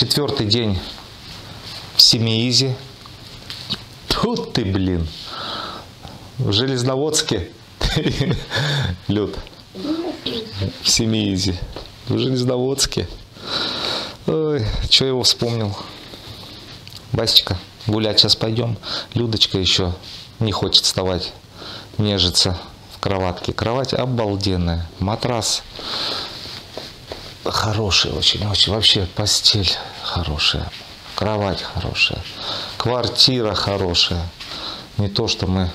Четвертый день в Семиизе. Тут ты, блин. В Железноводске. Люд. В Семиизе. В Железноводске. Ой, что его вспомнил? Басечка, гулять сейчас пойдем. Людочка еще не хочет вставать, нежиться в кроватке. Кровать обалденная. Матрас хороший очень, очень. Вообще постель хорошая. Кровать хорошая. Квартира хорошая. Не то, что мы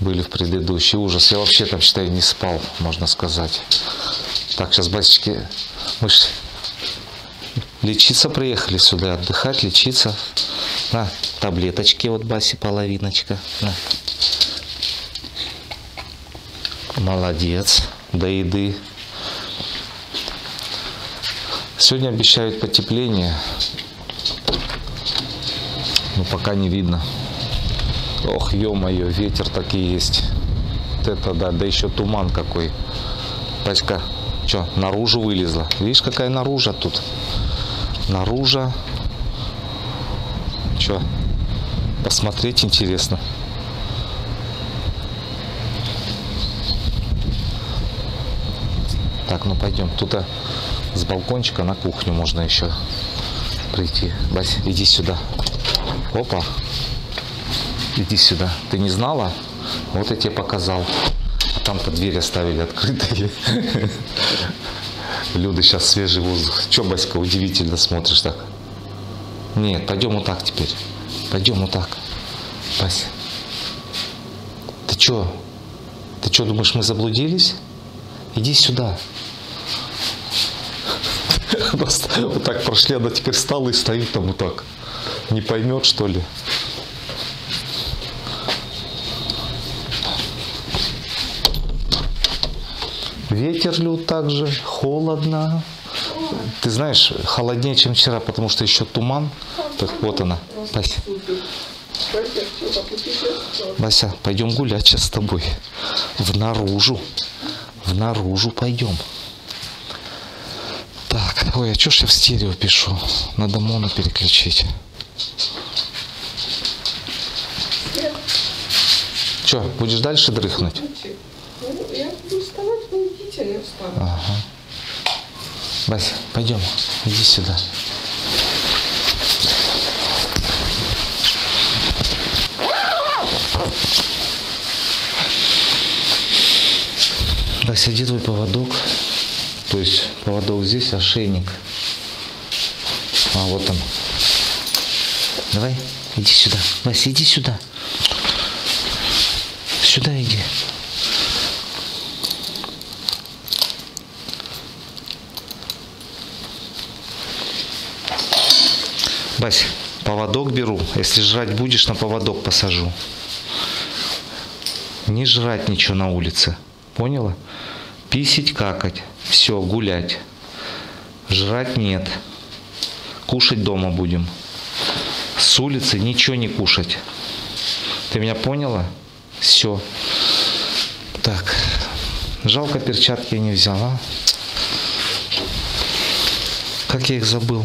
были в предыдущий ужас. Я вообще там, считаю, не спал, можно сказать. Так, сейчас, Басечки, мы ж лечиться приехали сюда, отдыхать, лечиться. На, таблеточки, вот Баси половиночка. На. Молодец, до еды. Сегодня обещают потепление. Но пока не видно. Ох, ё-моё, ветер таки есть. Это да, да еще туман какой. Паська, что, наружу вылезла? Видишь, какая наружа тут? Наружа. Что, посмотреть интересно. Так, ну пойдем. Тут а, с балкончика на кухню можно еще прийти. Бась, иди сюда. Опа. Иди сюда. Ты не знала? Вот я тебе показал. Там-то дверь оставили открытые. Люда, сейчас свежий воздух. Че, Баська, удивительно смотришь так? Нет, пойдем вот так теперь. Пойдем вот так. Бась. Ты че? Ты что, думаешь, мы заблудились? Иди сюда. Просто вот так прошли, она теперь стала и стоит там вот так. Не поймет, что ли? Ветер лют также, холодно. Ты знаешь, холоднее, чем вчера, потому что еще туман. Так вот она, Вася. Вася, пойдем гулять сейчас с тобой. В наружу. В наружу пойдем. Ой, а что ж я в стерео пишу? Надо моно переключить. Че, будешь дальше дрыхнуть? Ну, я буду вставать, вы идите, я встану. Ага. Вася, пойдем, иди сюда. Вася, где твой поводок? То есть поводок здесь, ошейник. А, вот он. Давай, иди сюда. Вася, иди сюда. Сюда иди. Вась, поводок беру. Если жрать будешь, на поводок посажу. Не жрать ничего на улице. Поняла? Писить, какать. Все, гулять. Жрать нет. Кушать дома будем. С улицы ничего не кушать. Ты меня поняла? Все. Так. Жалко перчатки я не взял, а? Как я их забыл?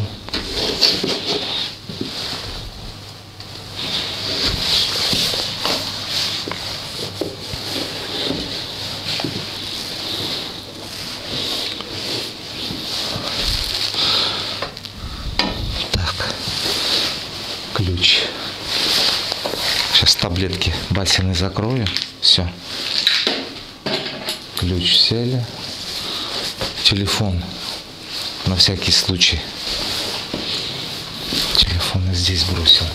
Так. Ключ. Сейчас Басины закрою. Все. Ключ сели. Телефон. На всякий случай. Телефон я здесь бросил.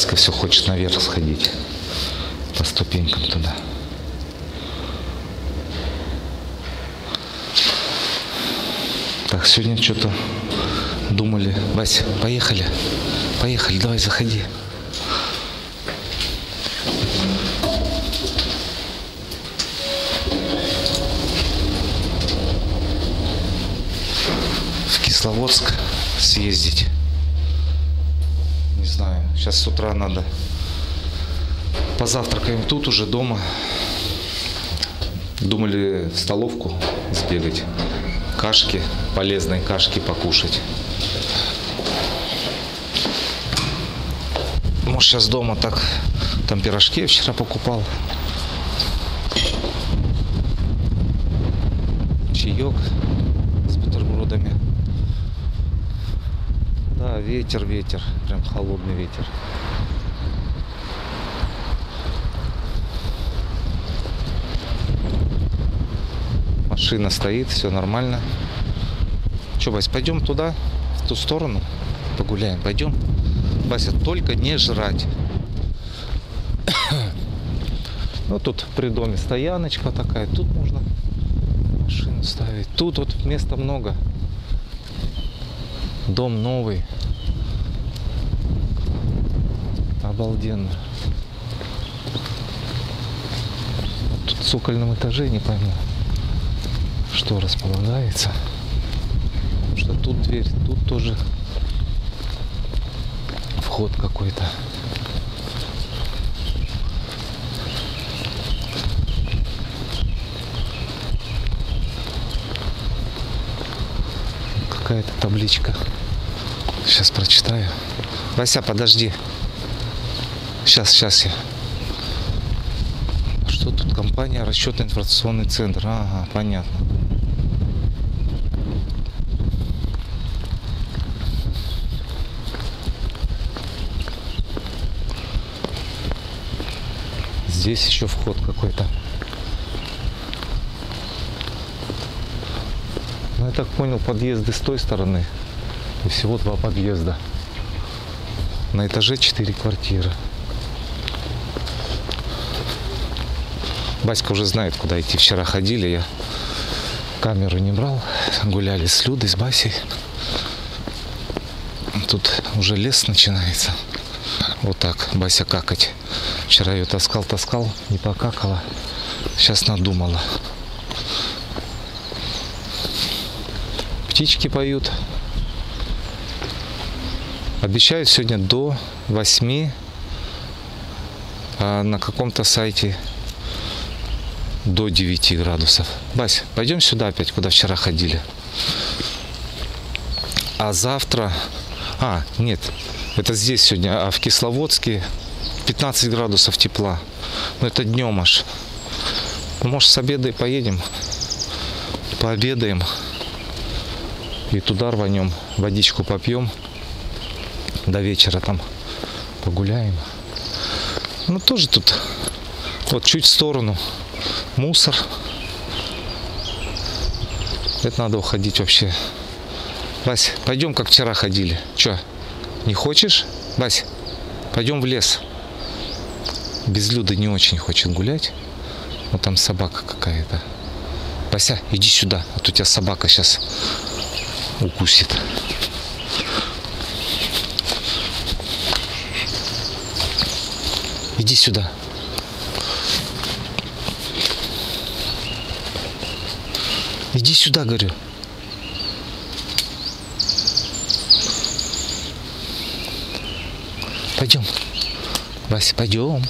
Аляска все хочет наверх сходить, по ступенькам туда. Так, сегодня что-то думали. Вася, поехали. Поехали, давай, заходи. В Кисловодск съездить. Сейчас с утра надо. Позавтракаем тут уже дома. Думали в столовку сбегать. Кашки, полезной кашки покушать. Может сейчас дома так, там пирожки я вчера покупал. Чаек с бутербродами. Да, ветер, ветер, прям холодный ветер. Машина стоит, все нормально. Че, Вась, пойдем туда, в ту сторону, погуляем, пойдем. Вася, только не жрать. Ну, тут при доме стояночка такая, тут можно машину ставить. Тут вот места много. Дом новый. Обалденно. Тут в цокольном этаже не пойму, что располагается. Что тут дверь, тут тоже вход какой-то. Какая-то табличка. Сейчас прочитаю. Вася, подожди. Сейчас, сейчас я. Что тут компания расчетный информационный центр? Ага, понятно. Здесь еще вход какой-то. Ну, я так понял, подъезды с той стороны. И всего два подъезда. На этаже четыре квартиры. Баська уже знает, куда идти. Вчера ходили, я камеру не брал. Гуляли с Людой, с Басей. Тут уже лес начинается. Вот так, Бася какать. Вчера ее таскал, таскал, не покакала. Сейчас надумала. Птички поют. Обещают сегодня до 8 а на каком-то сайте до 9 градусов. Бась, пойдем сюда опять, куда вчера ходили. А завтра... А, нет, это здесь сегодня, а в Кисловодске 15 градусов тепла. Но это днем аж. Ну, может, с обеда и поедем. Пообедаем. И туда рванем. Водичку попьем. До вечера там погуляем. Ну, тоже тут вот чуть в сторону мусор. Это надо уходить вообще. Вась, пойдем, как вчера ходили. Че, не хочешь? Вась, пойдем в лес. Безлюда не очень хочет гулять. Вот там собака какая-то. Вася, иди сюда, а то тебя собака сейчас укусит. Иди сюда. Иди сюда, говорю. Пойдем. Вася, пойдем.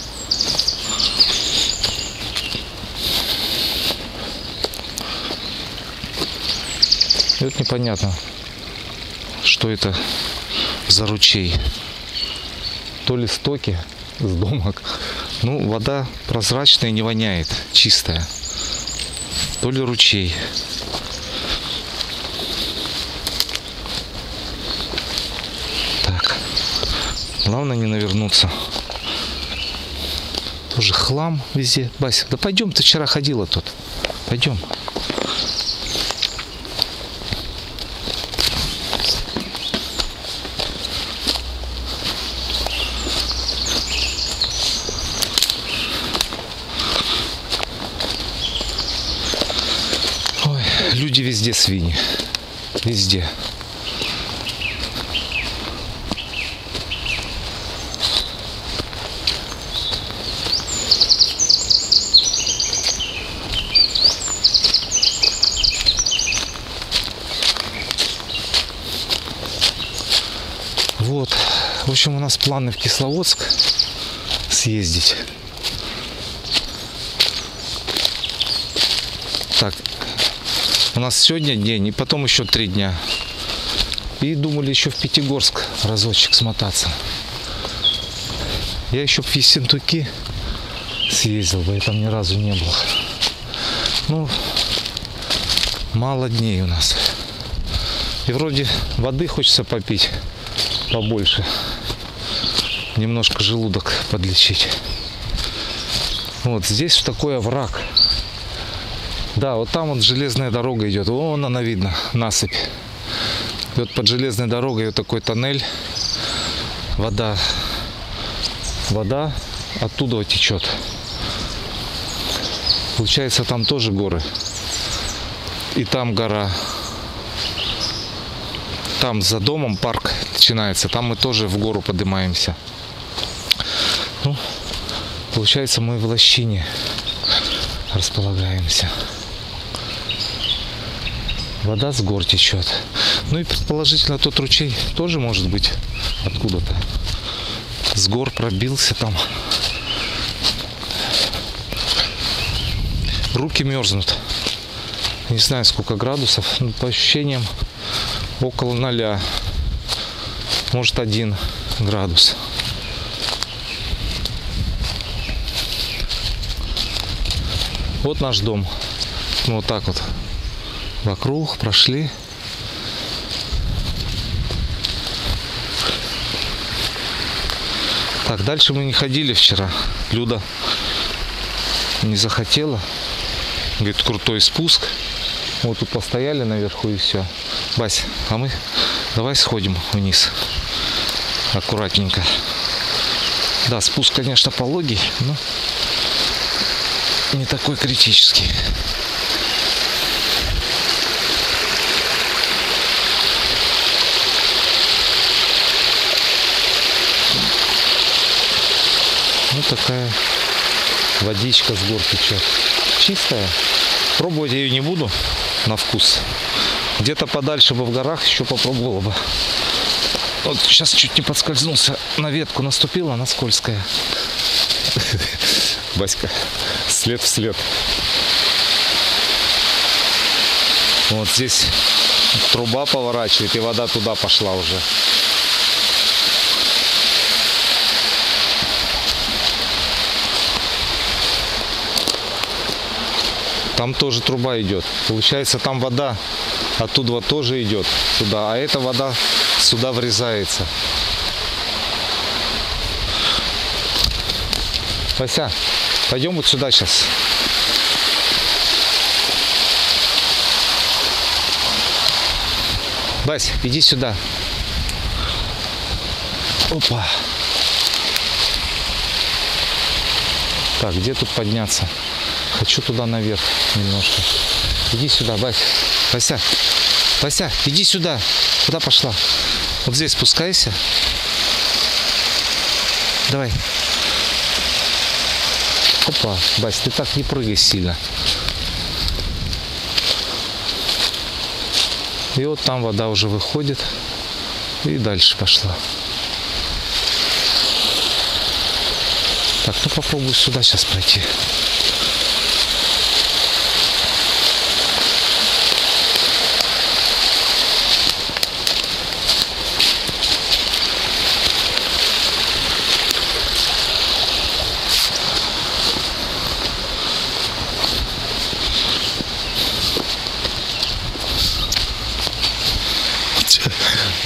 И вот непонятно, что это за ручей. То ли стоки с дома. Ну, вода прозрачная, не воняет, чистая. То ли ручей. Главное не навернуться. Тоже хлам везде. Бася, да пойдем, ты вчера ходила тут. Пойдем. Ой, люди везде свиньи. Везде. Вот. В общем, у нас планы в Кисловодск съездить. Так, у нас сегодня день, и потом еще три дня. И думали еще в Пятигорск разочек смотаться. Я еще в Ессентуки съездил бы, я там ни разу не был. Ну, мало дней у нас. И вроде воды хочется попить побольше. Немножко желудок подлечить. Вот здесь такой овраг. Да, вот там вот железная дорога идет. Вон она видно, насыпь. И вот под железной дорогой вот такой тоннель. Вода. Вода оттуда вот течет. Получается, там тоже горы. И там гора. Там за домом парк начинается. Там мы тоже в гору поднимаемся. Получается, мы в лощине располагаемся. Вода с гор течет. Ну и предположительно тот ручей тоже может быть откуда-то. С гор пробился там. Руки мерзнут. Не знаю сколько градусов, но по ощущениям около ноля. Может один градус. Вот наш дом. Ну, вот так вот. Вокруг прошли. Так, дальше мы не ходили вчера. Люда не захотела. Говорит, крутой спуск. Вот тут постояли наверху и все. Бась, а мы давай сходим вниз. Аккуратненько. Да, спуск, конечно, пологий, но не такой критический. Вот такая водичка с гор течет. Чистая. Пробовать я ее не буду на вкус. Где-то подальше бы в горах еще попробовал бы. Вот сейчас чуть не подскользнулся. На ветку наступила, она скользкая. Баська, след в след. Вот здесь труба поворачивает, и вода туда пошла уже. Там тоже труба идет. Получается, там вода оттуда тоже идет туда, а эта вода сюда врезается. Вася, пойдем вот сюда сейчас. Вась, иди сюда. Опа. Так, где тут подняться? Хочу туда наверх немножко. Иди сюда, Вась. Вася. Вася, иди сюда. Куда пошла? Вот здесь спускайся. Давай. Опа, Бась, ты так не прыгай сильно. И вот там вода уже выходит. И дальше пошла. Так, ну попробую сюда сейчас пройти.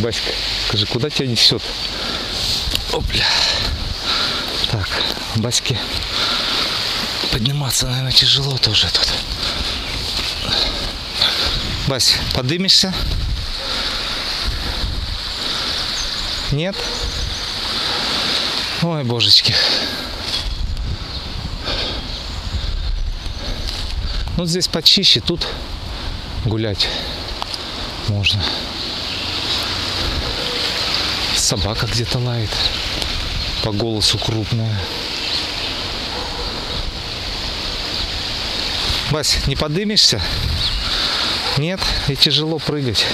Баська, скажи, куда тебя несет? Опля. Так, Баське подниматься, наверное, тяжело тоже тут. Бась, подымешься? Нет? Ой, божечки. Ну, здесь почище, тут гулять можно. Собака где-то лает. По голосу крупная. Вась, не подымешься? Нет, и тяжело прыгать.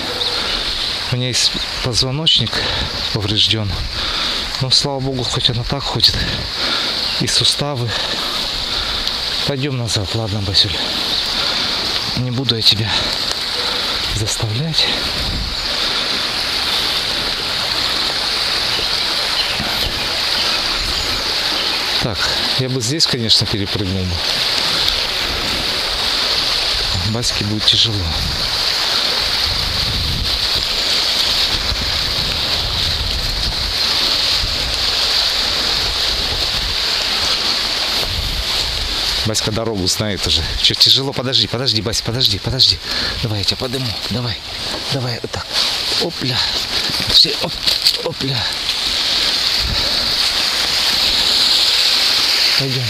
У меня есть позвоночник поврежден. Но слава богу, хоть она так ходит. И суставы. Пойдем назад, ладно, Басюль. Не буду я тебя заставлять. Так, я бы здесь, конечно, перепрыгнул бы. Баске будет тяжело. Баська дорогу знает уже. Что, тяжело? Подожди, подожди, Бась, подожди, подожди. Давай я тебя подыму. Давай, давай, вот так. Опля. Все, оп, опля. Пойдем.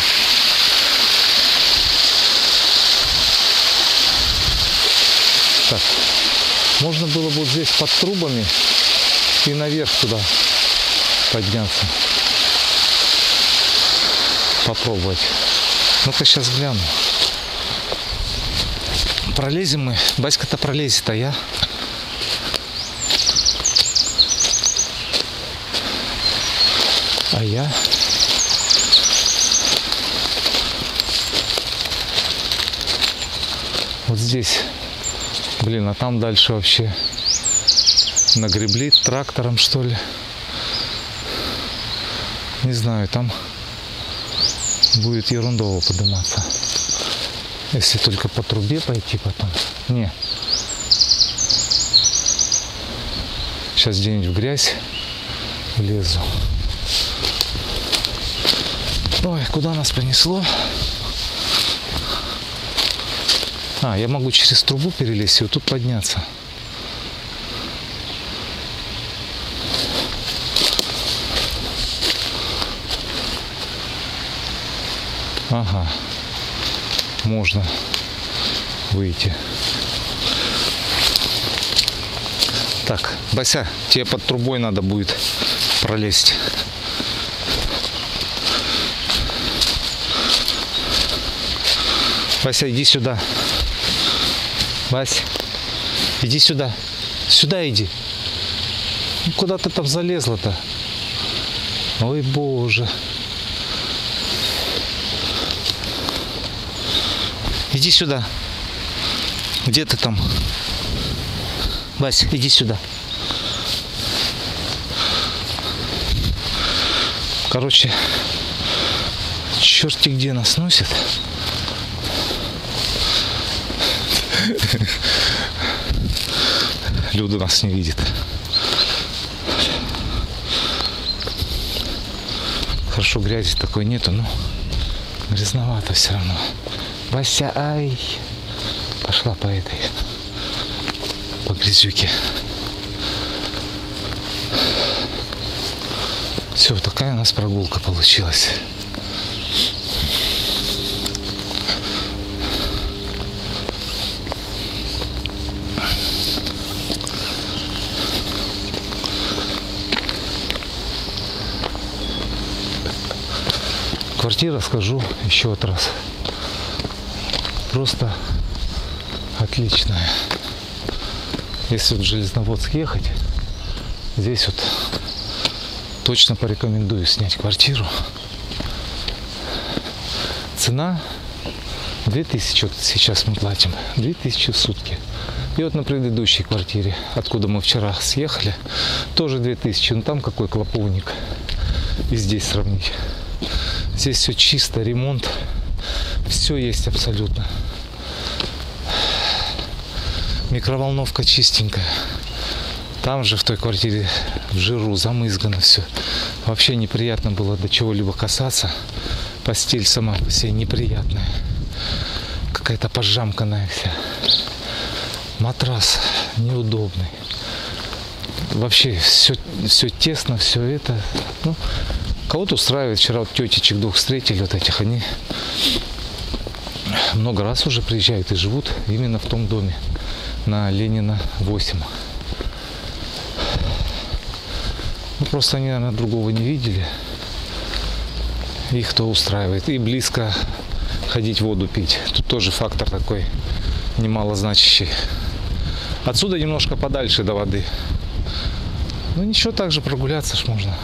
Так. Можно было бы вот здесь под трубами и наверх туда подняться. Попробовать. Ну-ка сейчас гляну. Пролезем мы. Баська-то пролезет, а я... А я... здесь. Блин, а там дальше вообще нагребли трактором, что ли. Не знаю, там будет ерундово подниматься. Если только по трубе пойти потом. Не. Сейчас где-нибудь в грязь влезу. Ой, куда нас понесло? А, я могу через трубу перелезть и вот тут подняться. Ага. Можно выйти. Так, Бася, тебе под трубой надо будет пролезть. Вася, иди сюда. Вась, иди сюда. Сюда иди. Ну, куда ты там залезла-то? Ой, боже. Иди сюда. Где ты там? Вась, иди сюда. Короче, черти где нас носит. Люда нас не видит. Хорошо, грязи такой нету, но грязновато все равно. Вася, ай! Пошла по этой, по грязюке. Все, такая у нас прогулка получилась. Квартира, скажу еще раз, просто отличная. Если вот в Железноводск ехать, здесь вот точно порекомендую снять квартиру. Цена 2000 вот сейчас мы платим, 2000 в сутки. И вот на предыдущей квартире, откуда мы вчера съехали, тоже 2000. Ну там какой клоповник. И здесь сравнить. Здесь все чисто, ремонт. Все есть абсолютно. Микроволновка чистенькая. Там же в той квартире в жиру замызгано все. Вообще неприятно было до чего-либо касаться. Постель сама по себе неприятная. Какая-то пожамканная вся. Матрас неудобный. Вообще все, все тесно, все это. Ну, кого-то устраивает. Вчера вот тетечек двух встретили, вот этих, они много раз уже приезжают и живут именно в том доме на Ленина 8. Ну, просто они, наверное, другого не видели. Их то устраивает. И близко ходить воду пить. Тут тоже фактор такой немалозначащий. Отсюда немножко подальше до воды. Ну ничего, так же прогуляться ж можно.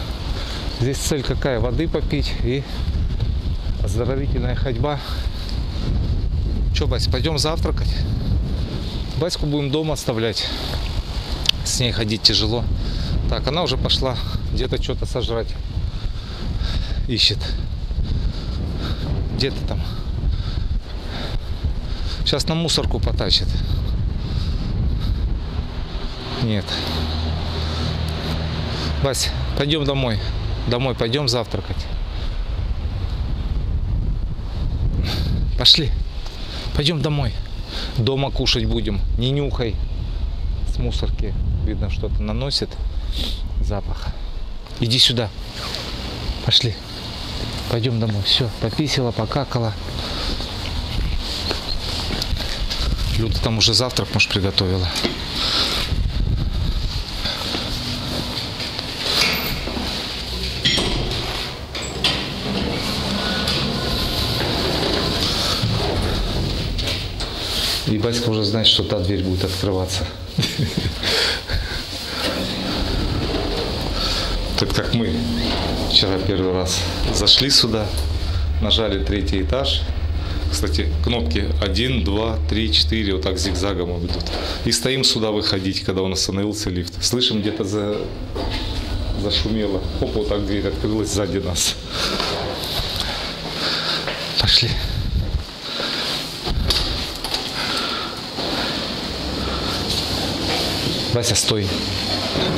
Здесь цель какая? Воды попить и оздоровительная ходьба. Че, Бась, пойдем завтракать? Баську будем дома оставлять. С ней ходить тяжело. Так, она уже пошла где-то что-то сожрать. Ищет. Где ты там? Сейчас на мусорку потащит. Нет. Вась, пойдем домой. Домой пойдем завтракать. Пошли. Пойдем домой. Дома кушать будем. Не нюхай. С мусорки видно что-то наносит запах. Иди сюда. Пошли. Пойдем домой. Все, пописала, покакала. Люда там уже завтрак, может, приготовила. И Баська уже знает, что та дверь будет открываться. Так как мы вчера первый раз зашли сюда, нажали третий этаж. Кстати, кнопки 1, 2, 3, 4 вот так зигзагом идут. И стоим сюда выходить, когда он остановился лифт. Слышим, где-то за... зашумело. Хоп, вот так дверь открылась сзади нас. Пошли. Вася, стой.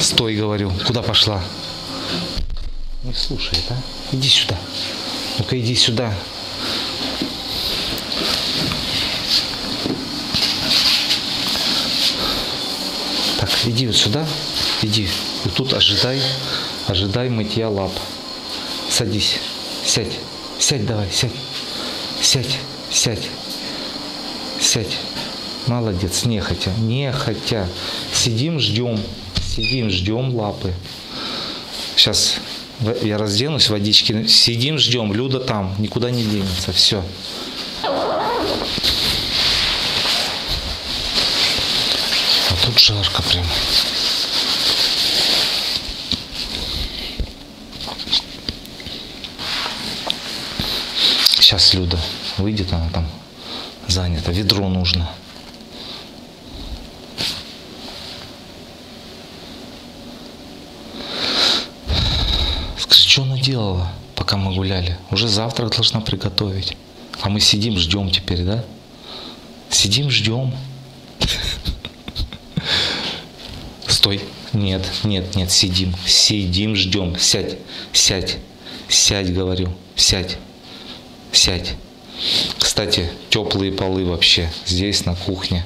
Стой, говорю. Куда пошла? Не слушает, а? Иди сюда. Ну-ка, иди сюда. Так, иди вот сюда. Иди. Вот тут ожидай. Ожидай мытья лап. Садись. Сядь. Сядь давай, сядь. Сядь. Сядь. Сядь. Молодец, нехотя, нехотя. Сидим, ждем, сидим, ждем лапы. Сейчас я разденусь, водички. Сидим, ждем. Люда там, никуда не денется. Все. А тут жарко прям. Сейчас Люда выйдет, она там занята. Ведро нужно. Скажи, что она делала, пока мы гуляли? Уже завтрак должна приготовить. А мы сидим, ждем теперь, да? Сидим, ждем. Стой. Нет, нет, нет, сидим. Сидим, ждем. Сядь, сядь, сядь, говорю. Сядь, сядь. Кстати, теплые полы вообще здесь, на кухне.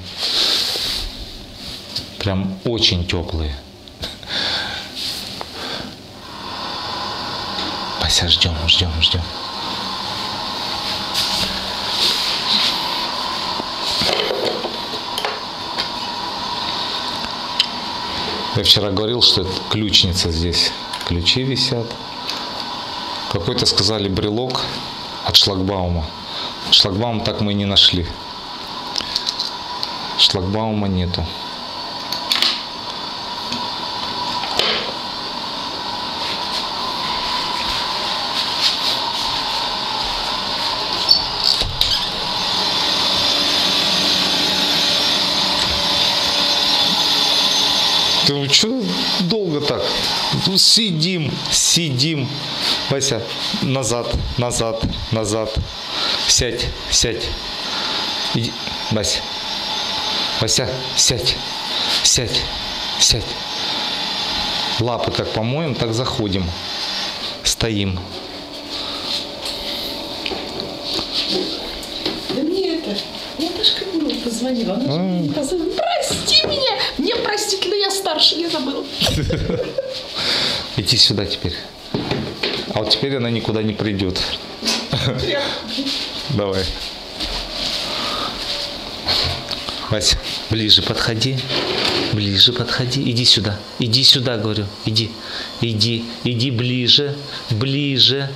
Прям очень теплые. Вася, ждем, ждем, ждем. Я вчера говорил, что это ключница здесь. Ключи висят. Какой-то сказали брелок от шлагбаума. Шлагбаум так мы и не нашли. Шлагбаума нету. Ты ну что долго так? Ну, сидим, сидим. Вася, назад, назад, назад. Сядь, сядь. Иди, Вася. Вася, сядь, сядь, сядь. Лапы как помоем, так заходим. Стоим. Да мне это, Наташка Гурова позвонила. Она же мне позвонила. Прости меня! Мне простите, но я старше, я забыла. Иди сюда теперь. А вот теперь она никуда не придет. Давай. Вася, ближе подходи. Ближе подходи. Иди сюда. Иди сюда, говорю. Иди. Иди. Иди ближе. Ближе.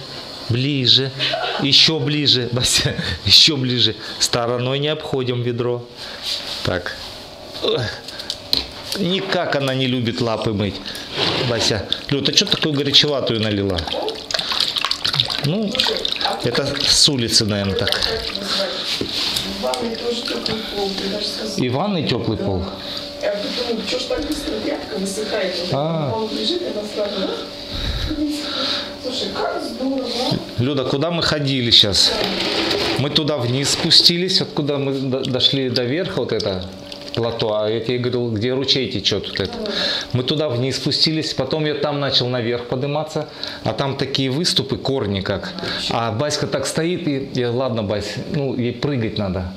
Ближе. Еще ближе. Вася, еще ближе. Стороной не обходим ведро. Так. Никак она не любит лапы мыть. Вася. Люд, а что такую горячеватую налила? Ну, это с улицы, наверное, так. В ванной теплый пол. И. Я подумала, что ж так быстро тряпка высыхает. Вот А. Он лежит, она сразу, раз, Слушай, как здорово. Люда, куда мы ходили сейчас? Мы туда вниз спустились, откуда мы до- дошли до верха, вот это плато, а я тебе говорил, где ручей течет вот это. Мы туда вниз спустились, потом я там начал наверх подниматься, а там такие выступы, корни как. А Баська так стоит, и я, ладно, Бась, ну, ей прыгать надо.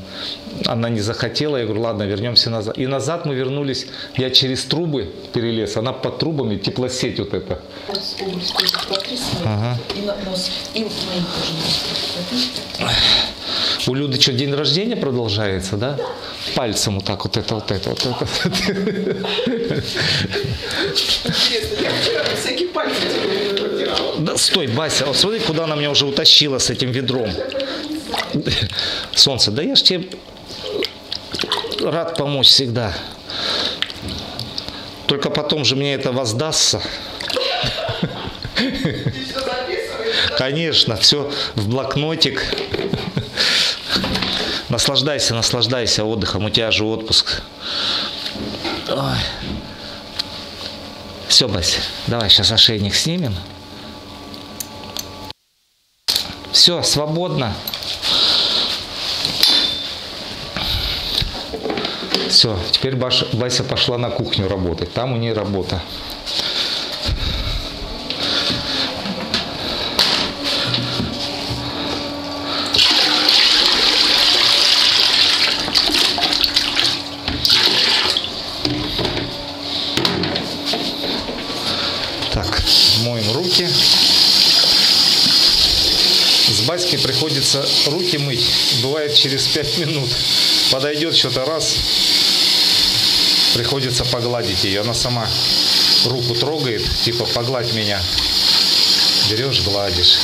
Она не захотела, я говорю, ладно, вернемся назад. И назад мы вернулись, я через трубы перелез, она под трубами, теплосеть вот это. Ага. И на нос. И вот мои тоже нос. У Люды что, день рождения продолжается, да? Пальцем вот так вот это, вот это, вот это. Да стой, Бася, вот смотри, куда она меня уже утащила с этим ведром. Солнце, да я ж тебе рад помочь всегда. Только потом же мне это воздастся. Конечно, все в блокнотик. Наслаждайся, наслаждайся отдыхом. У тебя же отпуск. Все, Бась, давай сейчас ошейник снимем. Все, свободно. Все, теперь Бася пошла на кухню работать. Там у нее работа. Приходится руки мыть. Бывает через 5 минут. Подойдет что-то раз, приходится погладить ее. Она сама руку трогает, типа погладь меня. Берешь, гладишь.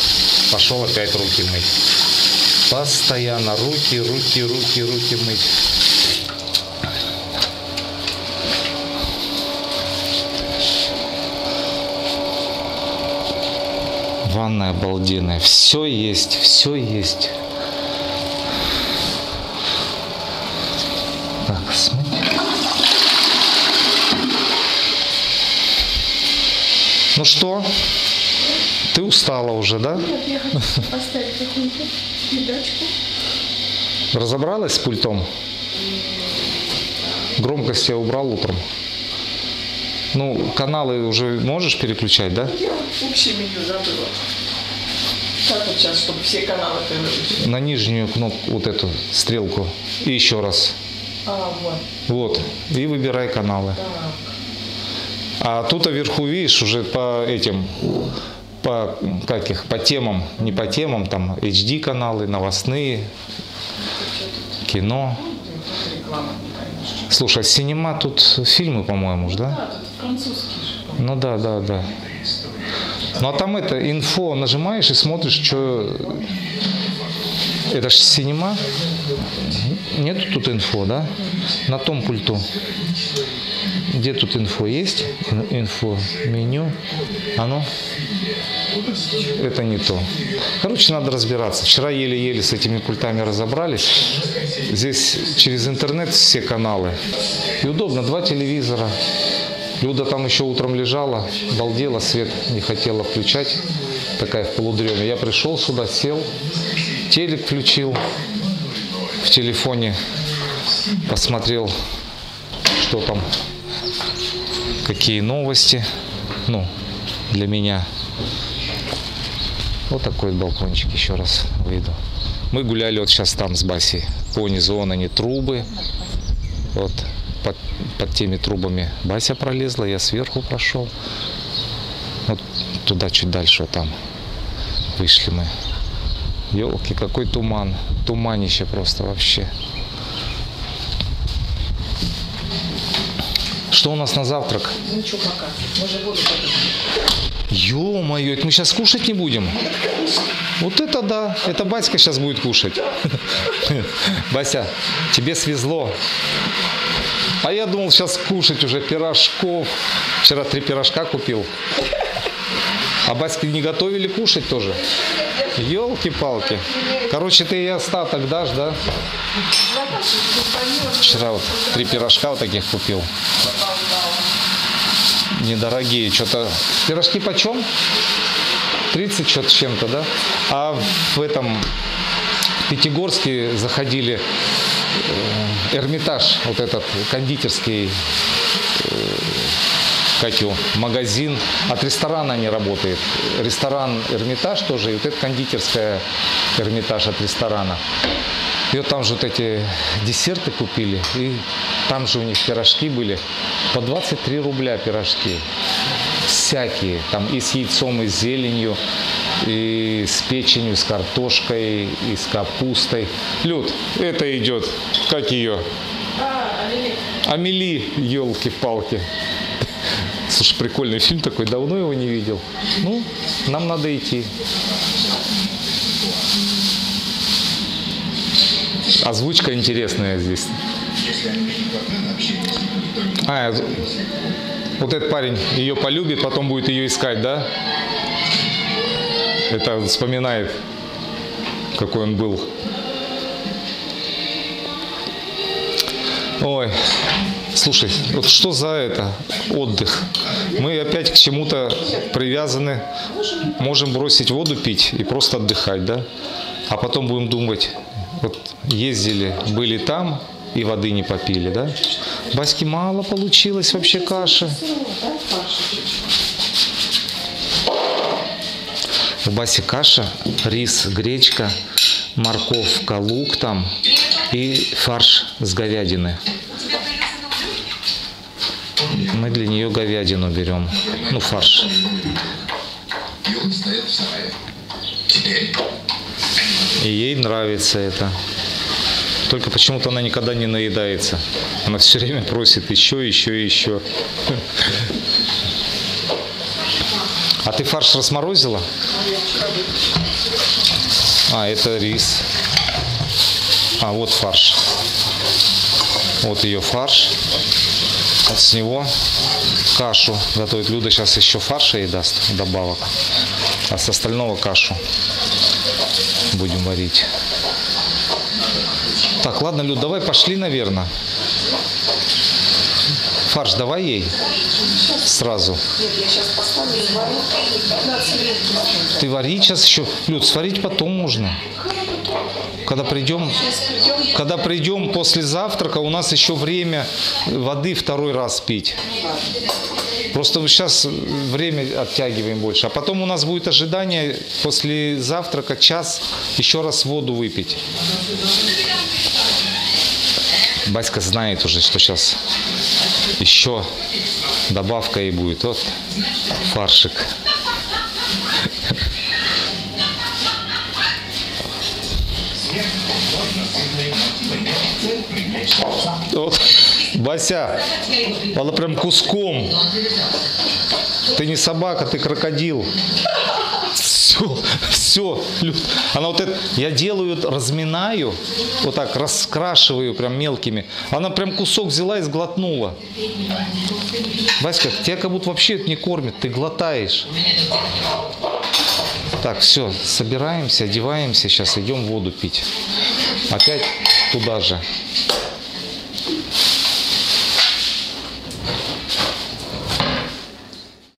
Пошел опять руки мыть. Постоянно руки, руки, руки, руки мыть. Ванная обалденная. Все есть, все есть. Так, смыть. Ну что? Ты устала уже, да? Нет, я хочу поставить какую-то передачку. Разобралась с пультом? Громкость я убрал утром. Ну, каналы уже можешь переключать, да? Я общее меню забыла. Как вот сейчас, чтобы все каналы выключил? На нижнюю кнопку, вот эту стрелку. И еще раз. А, вот. Вот. И выбирай каналы. Так. А тут вверху, видишь, уже по этим, по, как их, по темам, не по темам, там HD каналы, новостные, кино. Поймешь. Слушай, а синема тут фильмы, по-моему, да? Французский. Ну да, да, да. Ну а там это, инфо нажимаешь и смотришь, что... Это ж синема. Нету тут инфо, да? На том пульту. Где тут инфо есть? Ин- Инфо, меню. А ну? Это не то. Короче, надо разбираться. Вчера еле-еле с этими пультами разобрались. Здесь через интернет все каналы. И удобно, два телевизора. Люда там еще утром лежала, балдела, свет не хотела включать, такая в полудреме. Я пришел сюда, сел, телек включил, в телефоне посмотрел, что там, какие новости, ну, для меня. Вот такой балкончик, еще раз выйду. Мы гуляли вот сейчас там с Басей по низу, вон они трубы, вот под, под теми трубами Бася пролезла, я сверху прошел. Вот туда чуть дальше там вышли мы. Елки, какой туман. Туманище просто вообще. Что у нас на завтрак? Ничего пока. Мы же воду. Ё-моё, это мы сейчас кушать не будем? Вот это да, это Баська сейчас будет кушать. Бася, тебе свезло. А я думал сейчас кушать уже пирожков. Вчера три пирожка купил. А Баське не готовили кушать тоже? Елки-палки. Короче, ты и остаток дашь, да? Вчера вот три пирожка вот таких купил. Недорогие. Что-то... Пирожки почем? 30 что-то чем-то, да? А в этом в Пятигорске заходили Эрмитаж, вот этот кондитерский как его, магазин. От ресторана не работает. Ресторан Эрмитаж тоже, и вот это кондитерская Эрмитаж от ресторана. И вот там же вот эти десерты купили, и там же у них пирожки были. По 23 рубля пирожки. Всякие. Там и с яйцом, и с зеленью, и с печенью, с картошкой, и с капустой. Люд, это идет, как ее? Амели, елки-палки. Слушай, прикольный фильм такой, давно его не видел. Ну, нам надо идти. Озвучка интересная здесь. А, вот этот парень ее полюбит, потом будет ее искать, да? Это вспоминает, какой он был. Ой, слушай, вот что за это отдых? Мы опять к чему-то привязаны, можем бросить воду пить и просто отдыхать, да? А потом будем думать, вот ездили, были там и воды не попили, да? Баски мало получилось вообще каши. В Басе каша, рис, гречка, морковка, лук там и фарш с говядины. Мы для нее говядину берем, ну фарш. И ей нравится это. Только почему-то она никогда не наедается. Она все время просит еще, еще, еще. Ты фарш разморозила? А, это рис. А, вот фарш. Вот ее фарш. Вот с него кашу готовит. Люда сейчас еще фарша ей даст добавок. А с остального кашу будем варить. Так, ладно, Люд, давай пошли, наверное. Фарш давай ей сразу. Ты вари сейчас еще. Люд, сварить потом можно. Когда придем, когда придем после завтрака, у нас еще время воды второй раз пить. Просто мы сейчас время оттягиваем больше. А потом у нас будет ожидание после завтрака час еще раз воду выпить. Баська знает уже, что сейчас еще добавка и будет. Вот фаршик. Вот, Бася, она прям куском. Ты не собака, ты крокодил. Все, все. Она вот это, я делаю, разминаю, вот так раскрашиваю прям мелкими. Она прям кусок взяла и сглотнула. Васька, тебя как будто вообще это не кормит, ты глотаешь. Так, все, собираемся, одеваемся, сейчас идем воду пить. Опять туда же.